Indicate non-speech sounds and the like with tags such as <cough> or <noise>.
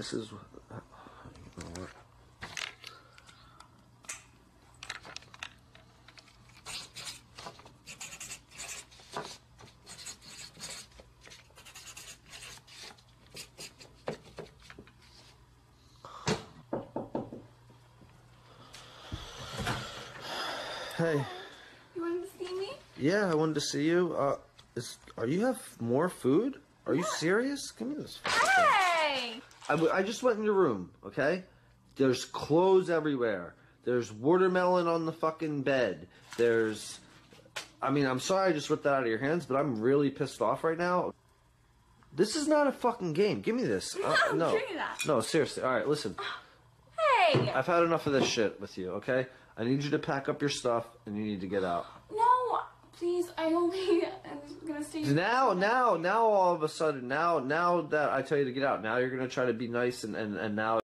This is. Uh, Hey. You wanted to see me? Yeah, I wanted to see you. Uh, is are you have more food? Are you serious? Give me this. Hey! I, w- I just went in your room, okay? There's clothes everywhere. There's watermelon on the fucking bed. There's. I mean, I'm sorry I just ripped that out of your hands, but I'm really pissed off right now. This is not a fucking game. Give me this. <laughs> Uh, No, no. me that. No, seriously. All right, listen. Hey! I've had enough of this shit with you, okay? I need you to pack up your stuff and you need to get out. No! Please, I only. I'm gonna stay. Now, now, now, all of a sudden, now, now that I tell you to get out, now you're gonna try to be nice and, and, and now